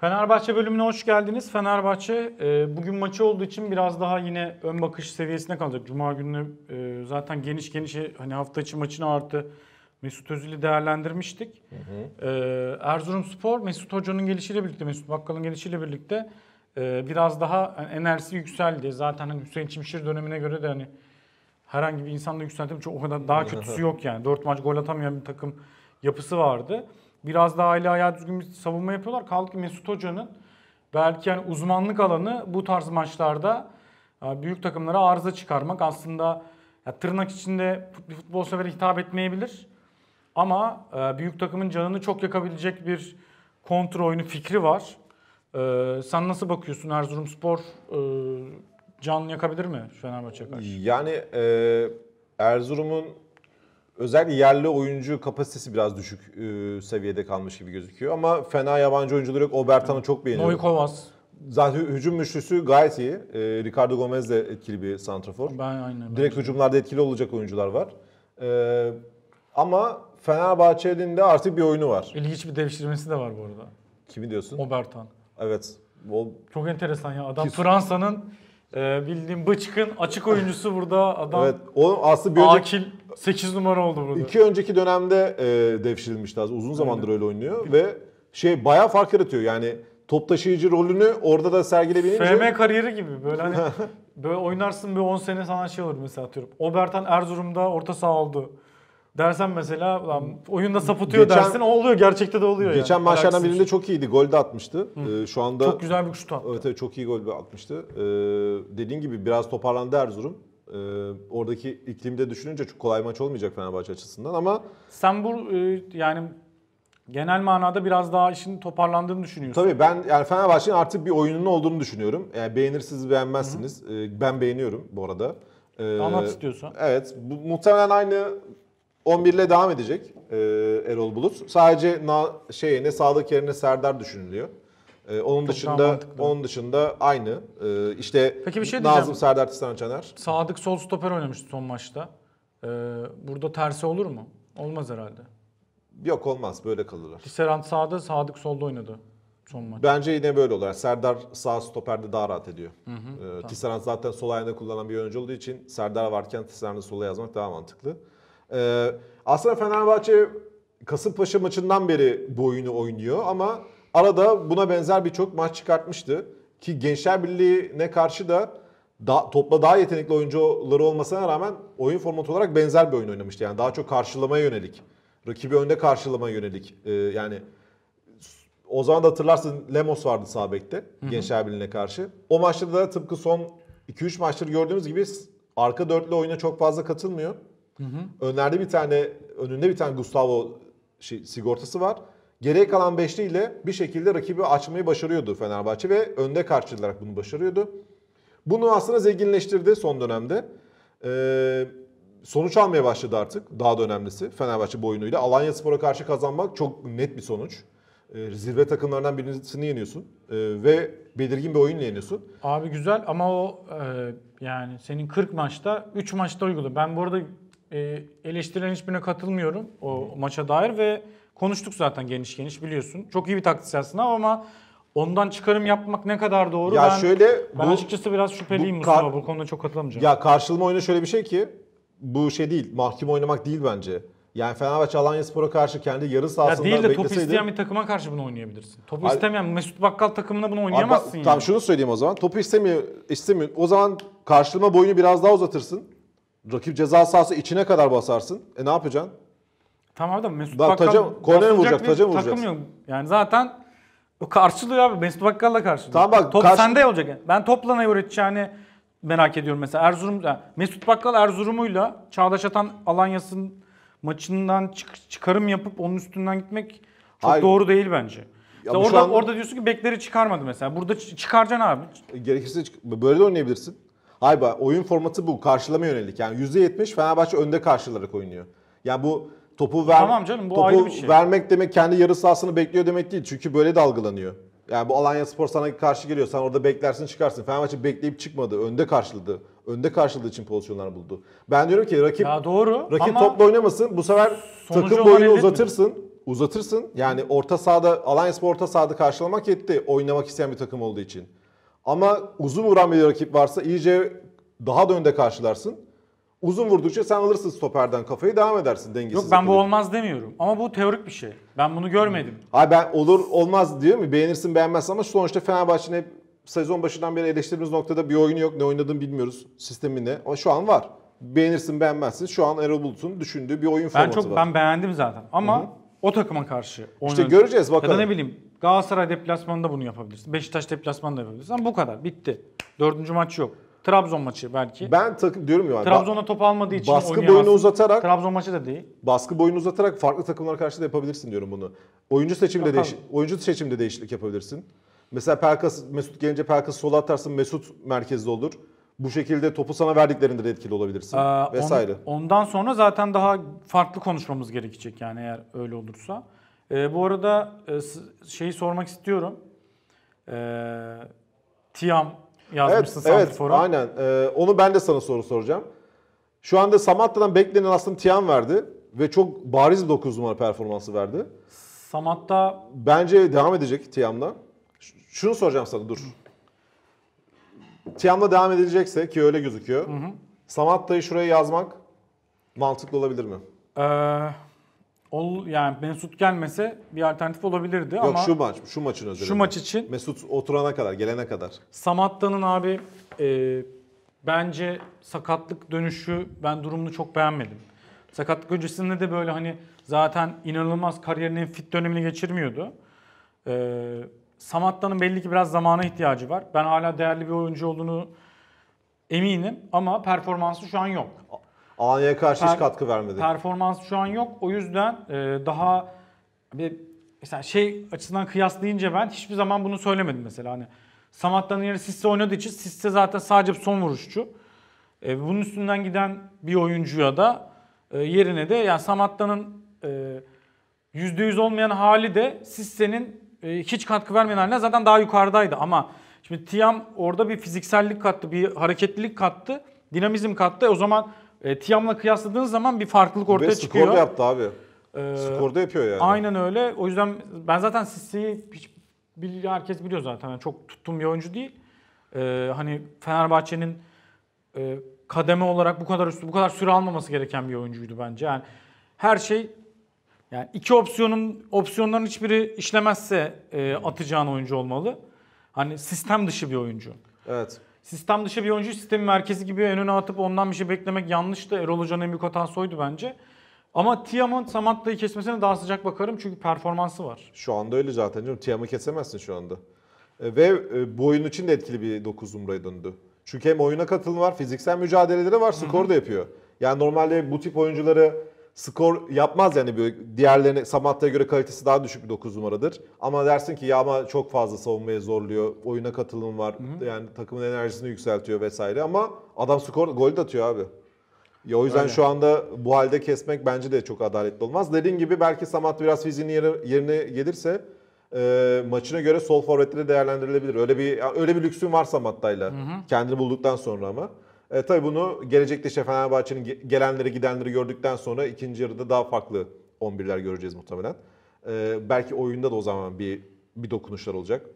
Fenerbahçe bölümüne hoş geldiniz. Fenerbahçe e, bugün maçı olduğu için biraz daha yine ön bakış seviyesine kalacak. Cuma günü e, zaten geniş geniş hani hafta içi maçını artı Mesut Özil'i değerlendirmiştik. E, Erzurumspor Mesut Hoca'nın gelişiyle birlikte, Mesut Bakkal'ın gelişiyle birlikte biraz daha enerjisi yükseldi. Zaten hani Hüseyin Çimşir dönemine göre de hani herhangi bir insanla yükseltim çok o kadar daha kötüsü yok yani. 4 maç gol atamayan bir takım yapısı vardı. Biraz daha aile ayağı düzgün bir savunma yapıyorlar. Kaldı ki Mesut Hoca'nın belki yani uzmanlık alanı bu tarz maçlarda e, büyük takımlara arıza çıkarmak. Aslında ya tırnak içinde futbol severe hitap etmeyebilir. Ama e, büyük takımın canını çok yakabilecek bir kontrol oyunu fikri var. E, sen nasıl bakıyorsun Erzurumspor can yakabilir mi Fenerbahçe'ye karşı? Yani e, Erzurum'un özellikle yerli oyuncu kapasitesi biraz düşük e, seviyede kalmış gibi gözüküyor. Ama fena yabancı oyuncuları yok. Obertan'ı çok beğeniyorum. Noikovas. Zaten hücum üçlüsü gayet iyi. E, Ricardo Gomez de etkili bir santrafor. Ben aynen. Direkt hücumlarda etkili olacak oyuncular var. E, ama Fenerbahçe'nin de artık bir oyunu var. İlginç bir devşirmesi de var bu arada. Kimi diyorsun? Obertan. Evet. O, Çok enteresan ya. Adam Fransa'nın e, bildiğim bıçkın açık oyuncusu burada. Adam evet. O aslında bir önceki, akil 8 numara oldu burada. iki önceki dönemde e, devşirilmişti az. Uzun zamandır öyle oynuyor ve şey bayağı fark yaratıyor. Yani top taşıyıcı rolünü orada da sergileyebilince FM kariyeri gibi böyle hani böyle oynarsın bir 10 sene sana şey olur mesela atıyorum. Obertan Erzurum'da orta saha oldu. Dersen mesela lan oyunda sapıtıyor Geçen- dersin o oluyor gerçekte de oluyor Geçen yani. maçlardan birinde çok iyiydi. Gol de atmıştı. Ee, şu anda çok güzel bir şut attı. Evet, evet çok iyi gol atmıştı. Ee, dediğin gibi biraz toparlandı Erzurum. Ee, oradaki iklimde düşününce çok kolay maç olmayacak Fenerbahçe açısından ama Sen bu e, yani genel manada biraz daha işin toparlandığını düşünüyorsun. tabii ben yani Fenerbahçe'nin artık bir oyununun olduğunu düşünüyorum. Yani beğenirsiniz beğenmezsiniz. Ee, ben beğeniyorum bu arada. Ee, Anlat istiyorsan. Evet. Bu, muhtemelen aynı 11 ile devam edecek e, Erol Bulut. Sadece na, şey ne Sadık yerine Serdar düşünülüyor. E, onun daha dışında onun dışında aynı. E, işte Peki bir şey Nazım diyeceğim. Serdar Tistan Caner. Sadık sol stoper oynamıştı son maçta. Ee, burada tersi olur mu? Olmaz herhalde. Yok olmaz böyle kalırlar. Tisserand sağda, Sadık solda oynadı son maç. Bence yine böyle olur. Serdar sağ stoperde daha rahat ediyor. Ee, Tisserand zaten sol ayağında kullanan bir oyuncu olduğu için Serdar varken Tisserand'ı sola yazmak daha mantıklı. Ee, aslında Fenerbahçe Kasımpaşa maçından beri bu oyunu oynuyor ama arada buna benzer birçok maç çıkartmıştı. Ki Gençler Birliği'ne karşı da da, topla daha yetenekli oyuncuları olmasına rağmen oyun formatı olarak benzer bir oyun oynamıştı. Yani daha çok karşılamaya yönelik. Rakibi önde karşılamaya yönelik. Ee, yani o zaman da hatırlarsın Lemos vardı sağ bekte Gençler Birliği'ne karşı. O maçta da tıpkı son 2-3 maçları gördüğümüz gibi arka dörtlü oyuna çok fazla katılmıyor. Önlerde bir tane, önünde bir tane Gustavo şey, sigortası var. Geriye kalan beşliyle bir şekilde rakibi açmayı başarıyordu Fenerbahçe ve önde karşılayarak bunu başarıyordu. Bunu aslında zenginleştirdi son dönemde. Ee, sonuç almaya başladı artık. Daha da önemlisi Fenerbahçe bu oyunuyla. Alanya Spor'a karşı kazanmak çok net bir sonuç. Ee, zirve takımlarından birisini yeniyorsun. Ee, ve belirgin bir oyunla yeniyorsun. Abi güzel ama o e, yani senin 40 maçta 3 maçta uyguladı. Ben bu arada e, eleştirilerin hiçbirine katılmıyorum o maça dair ve konuştuk zaten geniş geniş biliyorsun. Çok iyi bir taktiksel sınav ama ondan çıkarım yapmak ne kadar doğru Ya ben, şöyle ben bu- açıkçası biraz şüpheliyim bu Mustafa. Bu konuda çok katılamayacağım. Ya karşılama oyunu şöyle bir şey ki bu şey değil. Mahkum oynamak değil bence. Yani Fenerbahçe Alanya Spor'a karşı kendi yarı ya sahasında değil de top bekleseydi- isteyen bir takıma karşı bunu oynayabilirsin. Topu Hayır. istemeyen Mesut Bakkal takımına bunu Abi oynayamazsın bak, yani. Tamam şunu söyleyeyim o zaman. Topu istemiyor, istemiyor. O zaman karşılama boyunu biraz daha uzatırsın. Rakip ceza sahası içine kadar basarsın. E ne yapacaksın? Tamam da Mesut Bak, Bakkal taca- korner vuracak, taca mı takım vuracaksın? yok. Yani zaten o karşılıyor abi. Mesut Bakkal da karşılıyor. Tamam bak, Top karşı- sende olacak. yani. Ben topla ne üreteceğini merak ediyorum mesela. Erzurum, yani Mesut Bakkal Erzurum'uyla Çağdaş Atan Alanya'sın maçından çık- çıkarım yapıp onun üstünden gitmek çok Hayır. doğru değil bence. Şu orada, an- orada diyorsun ki bekleri çıkarmadı mesela. Burada çıkaracaksın abi. E, Gerekirse çık- böyle de oynayabilirsin. Hayır oyun formatı bu. Karşılama yönelik. Yani %70 Fenerbahçe önde karşılarak oynuyor. Yani bu topu ver Tamam canım, bu topu ayrı bir şey. vermek demek kendi yarı sahasını bekliyor demek değil. Çünkü böyle de algılanıyor. Yani bu Alanya Spor sana karşı geliyor. Sen orada beklersin çıkarsın. Fenerbahçe bekleyip çıkmadı. Önde karşıladı. Önde karşıladığı için pozisyonlar buldu. Ben diyorum ki rakip Ya doğru rakip ama topla oynamasın. Bu sefer takım boyunu uzatırsın. Uzatırsın. Yani orta sahada Alanya Spor orta sahada karşılamak yetti. Oynamak isteyen bir takım olduğu için. Ama uzun vuran bir rakip varsa iyice daha da önde karşılarsın. Uzun vurdukça sen alırsın stoperden kafayı devam edersin dengesiz. yok ben bu olmaz demiyorum. Ama bu teorik bir şey. Ben bunu görmedim. Abi ben olur olmaz diyor mu? Beğenirsin beğenmezsin ama sonuçta Fenerbahçe'nin hep sezon başından beri eleştirdiğimiz noktada bir oyunu yok. Ne oynadığını bilmiyoruz. Sistemi ne? Ama şu an var. Beğenirsin beğenmezsin. Şu an Erol Bulut'un düşündüğü bir oyun Ben formatı çok var. ben beğendim zaten. Ama o takıma karşı İşte oynanacak. göreceğiz Ya da bakalım. ne bileyim Galatasaray deplasmanında bunu yapabilirsin. Beşiktaş deplasmanında yapabilirsin. Ama bu kadar. Bitti. Dördüncü maç yok. Trabzon maçı belki. Ben takım diyorum ya. Trabzon'a top almadığı için baskı boyunu uzatarak Trabzon maçı da değil. baskı boyunu uzatarak farklı takımlara karşı da yapabilirsin diyorum bunu. Oyuncu seçiminde Bakalım. değiş oyuncu seçiminde değişiklik yapabilirsin. Mesela Pelkas Mesut gelince Pelkas'ı sola atarsın Mesut merkezde olur. Bu şekilde topu sana verdiklerinde de etkili olabilirsin Ee, on- vesaire. ondan sonra zaten daha farklı konuşmamız gerekecek yani eğer öyle olursa. Ee, bu arada e, şeyi sormak istiyorum. Ee, Tiam yazmışsın Evet, evet Santrfor'a. aynen. Ee, onu ben de sana soru soracağım. Şu anda Samatta'dan beklenen aslında Tiam verdi ve çok bariz bir 9 numara performansı verdi. Samat'ta Bence devam edecek Tiam'la. Ş- Şunu soracağım sana dur. Tiam'la devam edilecekse ki öyle gözüküyor. Samatta'yı şuraya yazmak mantıklı olabilir mi? Ee, ol, yani Mesut gelmese bir alternatif olabilirdi Yok ama şu maç, şu maçın özelinde. şu maç için Mesut oturana kadar, gelene kadar. Samatta'nın abi e, bence sakatlık dönüşü ben durumunu çok beğenmedim. Sakatlık öncesinde de böyle hani zaten inanılmaz kariyerinin fit dönemini geçirmiyordu. E, Samatta'nın belli ki biraz zamana ihtiyacı var. Ben hala değerli bir oyuncu olduğunu eminim ama performansı şu an yok. Alanya'ya karşı hiç katkı vermedi. Performans şu an yok. O yüzden e, daha bir mesela şey açısından kıyaslayınca ben hiçbir zaman bunu söylemedim mesela hani Samatta'nın yeri Sisse oynadığı için Sisse zaten sadece son vuruşçu. E, bunun üstünden giden bir oyuncuya da e, yerine de yani Samatta'nın e, %100 olmayan hali de Sisse'nin hiç katkı vermeyen haline zaten daha yukarıdaydı ama şimdi Tiam orada bir fiziksellik kattı, bir hareketlilik kattı, dinamizm kattı. O zaman e, Tiam'la kıyasladığınız zaman bir farklılık ortaya Ve çıkıyor. skor da yaptı abi. Ee, skor da yapıyor yani. Aynen öyle. O yüzden ben zaten Sisse'yi hiç bil- herkes biliyor zaten. Yani çok tuttuğum bir oyuncu değil. Ee, hani Fenerbahçe'nin e, kademe olarak bu kadar üstü, bu kadar süre almaması gereken bir oyuncuydu bence. Yani her şey yani iki opsiyonun opsiyonların hiçbiri işlemezse e, atacağın oyuncu olmalı. Hani sistem dışı bir oyuncu. Evet. Sistem dışı bir oyuncu sistemin merkezi gibi en öne atıp ondan bir şey beklemek yanlıştı. Erol Hoca'nın en büyük hatası oydu bence. Ama Tiam'ın Samatta'yı kesmesine daha sıcak bakarım çünkü performansı var. Şu anda öyle zaten canım. Tiam'ı kesemezsin şu anda. E, Ve e, bu oyun için de etkili bir 9 numaraya döndü. Çünkü hem oyuna katılım var, fiziksel mücadeleleri var, skor da yapıyor. Yani normalde bu tip oyuncuları skor yapmaz yani böyle diğerlerine Samatta'ya göre kalitesi daha düşük bir 9 numaradır. Ama dersin ki ya ama çok fazla savunmaya zorluyor, oyuna katılım var, yani takımın enerjisini yükseltiyor vesaire ama adam skor gol de atıyor abi. Ya o yüzden Öyle. şu anda bu halde kesmek bence de çok adaletli olmaz. Dediğin gibi belki Samat biraz fiziğinin yeri- yerine gelirse e, maçına göre sol forvetleri değerlendirilebilir. Öyle bir öyle bir lüksün var Samatta'yla. Kendini bulduktan sonra ama. E, tabii bunu gelecekte işte Fenerbahçe'nin ge- gelenleri gidenleri gördükten sonra ikinci yarıda daha farklı 11'ler göreceğiz muhtemelen. E, belki oyunda da o zaman bir bir dokunuşlar olacak.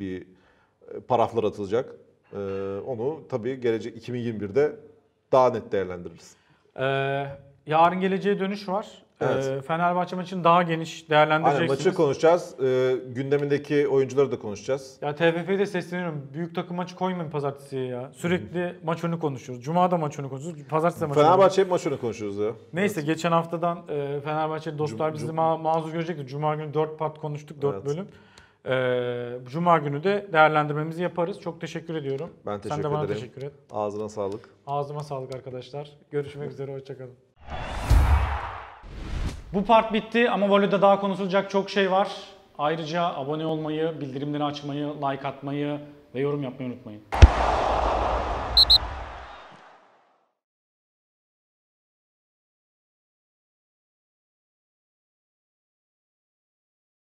Bir e, paraflar atılacak. E, onu tabii gelecek 2021'de daha net değerlendiririz. Ee, yarın geleceğe dönüş var. Evet. Ee, Fenerbahçe maçını daha geniş Aynen değerlendireceksiniz. maçı konuşacağız. Ee, gündemindeki oyuncuları da konuşacağız. Ya TFF'ye de sesleniyorum. Büyük takım maçı koymayın pazartesiye ya. Sürekli maç önü konuşuyoruz. Cuma'da maç önü konuşuyoruz. Pazartesi de maç Fenerbahçe hep maç önü konuşuyoruz ya. Neyse geçen haftadan e, Fenerbahçe dostlar Cum- bizi cum- ma- mazur görecekti. Cuma günü 4 part konuştuk 4 Evet. bölüm. E, Cuma günü de değerlendirmemizi yaparız. Çok teşekkür ediyorum. Ben Sen teşekkür de bana ederim. teşekkür et. Ağzına sağlık. Ağzıma sağlık arkadaşlar. Görüşmek üzere. Hoşçakalın. Bu part bitti ama voleyde daha konuşulacak çok şey var. Ayrıca abone olmayı, bildirimleri açmayı, like atmayı ve yorum yapmayı unutmayın.